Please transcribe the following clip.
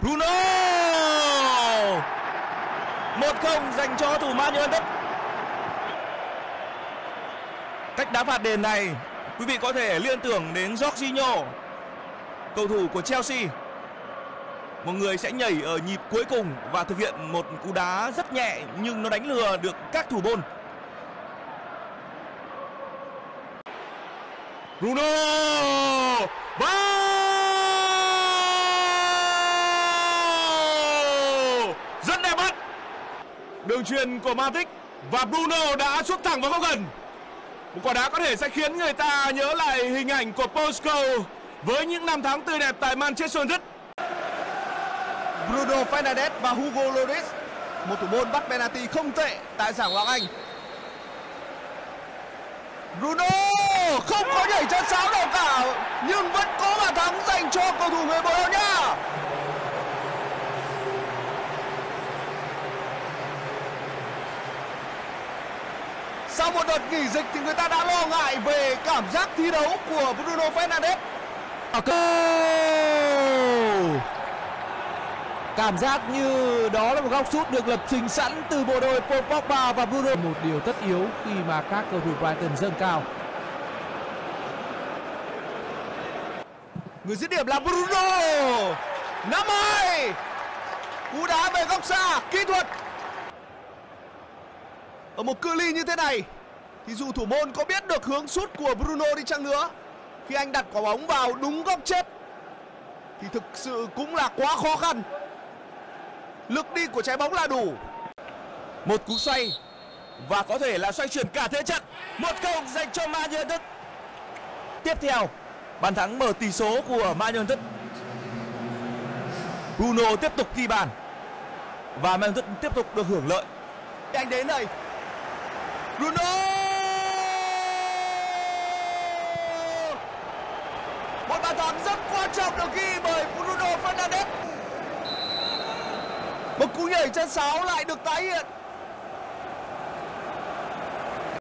Bruno! 1-0 dành cho thủ Man United. Cách đá phạt đền này, quý vị có thể liên tưởng đến Jorginho, cầu thủ của Chelsea. Một người sẽ nhảy ở nhịp cuối cùng và thực hiện một cú đá rất nhẹ, nhưng nó đánh lừa được các thủ môn. Bruno vào rất đẹp mắt đường truyền của Matic và Bruno đã xuất thẳng vào góc gần. Một quả đá có thể sẽ khiến người ta nhớ lại hình ảnh của Posco với những năm tháng tươi đẹp tại Manchester United. Bruno Fernandes và Hugo Lloris, một thủ môn bắt penalty không tệ tại giải Ngoại Anh. Bruno không có nhảy chân sáo nào cả, nhưng vẫn có bàn thắng dành cho cầu thủ người Bồ Đào Nha. Sau một đợt nghỉ dịch thì người ta đã lo ngại về cảm giác thi đấu của Bruno Fernandes. Cảm giác như đó là một góc sút được lập trình sẵn từ bộ đôi Paul Pogba và Bruno. Một điều tất yếu khi mà các cầu thủ Brighton dâng cao. Người dứt điểm là Bruno. Năm hai. Cú đá về góc xa, kỹ thuật. Ở một cự ly như thế này, thì dù thủ môn có biết được hướng sút của Bruno đi chăng nữa, khi anh đặt quả bóng vào đúng góc chết, thì thực sự cũng là quá khó khăn. Lực đi của trái bóng là đủ. một cú xoay, và có thể là xoay chuyển cả thế trận một không dành cho Man United tiếp theo, bàn thắng mở tỷ số của Man United Bruno tiếp tục ghi bàn, và Man United tiếp tục được hưởng lợi Anh đến đây. Bruno! Một bàn thắng rất quan trọng được ghi bởi Bruno Fernandes. Một cú nhảy chân sáo lại được tái hiện